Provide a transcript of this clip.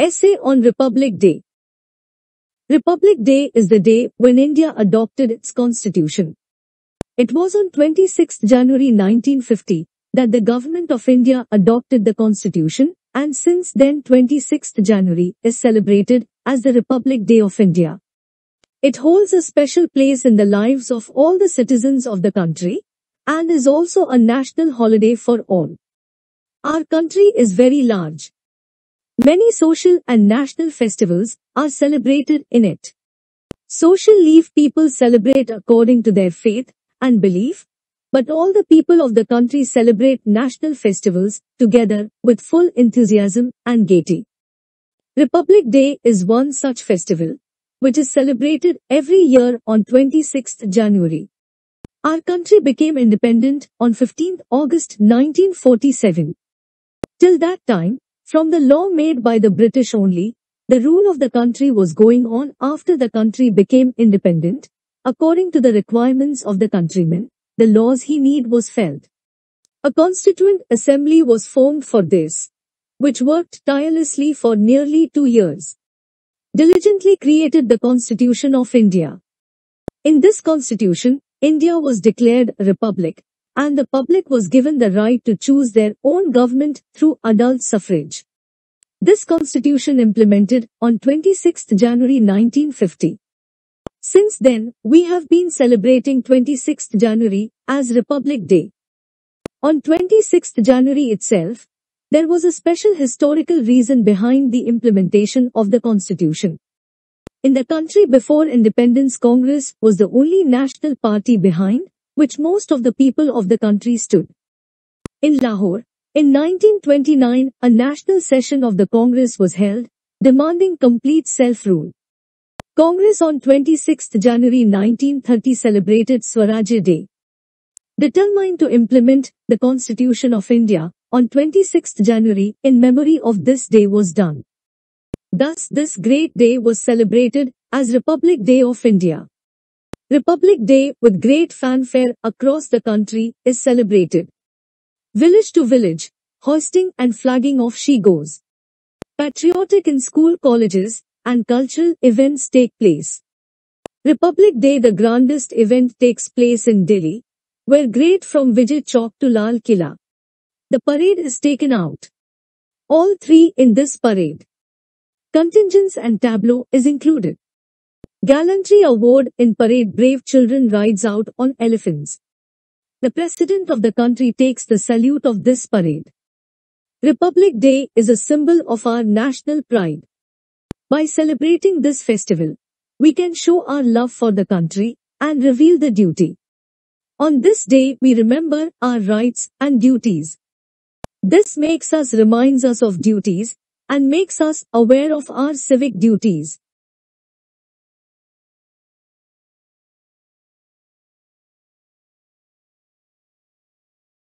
Essay on Republic Day. Republic Day is the day when India adopted its constitution. It was on 26 January 1950 that the Government of India adopted the constitution and since then 26 January is celebrated as the Republic Day of India. It holds a special place in the lives of all the citizens of the country and is also a national holiday for all. Our country is very large. Many social and national festivals are celebrated in it. Social leave people celebrate according to their faith and belief, but all the people of the country celebrate national festivals together with full enthusiasm and gaiety. Republic Day is one such festival, which is celebrated every year on 26th January. Our country became independent on 15th August 1947. Till that time, from the law made by the British only, the rule of the country was going on after the country became independent, according to the requirements of the countrymen, the laws he need was felt. A constituent assembly was formed for this, which worked tirelessly for nearly two years. Diligently created the Constitution of India. In this constitution, India was declared a republic, and the public was given the right to choose their own government through adult suffrage. This constitution implemented on 26 January 1950. Since then, we have been celebrating 26 January as Republic Day. On 26 January itself, there was a special historical reason behind the implementation of the constitution. In the country before independence Congress was the only national party behind which most of the people of the country stood. In Lahore, in 1929, a national session of the Congress was held, demanding complete self-rule. Congress on 26 January 1930 celebrated Swarajya Day. Determined to implement the Constitution of India on 26 January in memory of this day was done. Thus this great day was celebrated as Republic Day of India. Republic Day with great fanfare across the country is celebrated. Village to village, hoisting and flagging off she goes. Patriotic in school colleges and cultural events take place. Republic Day the grandest event takes place in Delhi, where great from Vijay Chowk to Lal Killa. The parade is taken out. All three in this parade. Contingents and tableau is included. Gallantry Award in parade brave children rides out on elephants. The president of the country takes the salute of this parade. Republic Day is a symbol of our national pride. By celebrating this festival, we can show our love for the country and reveal the duty. On this day we remember our rights and duties. This makes us reminds us of duties and makes us aware of our civic duties.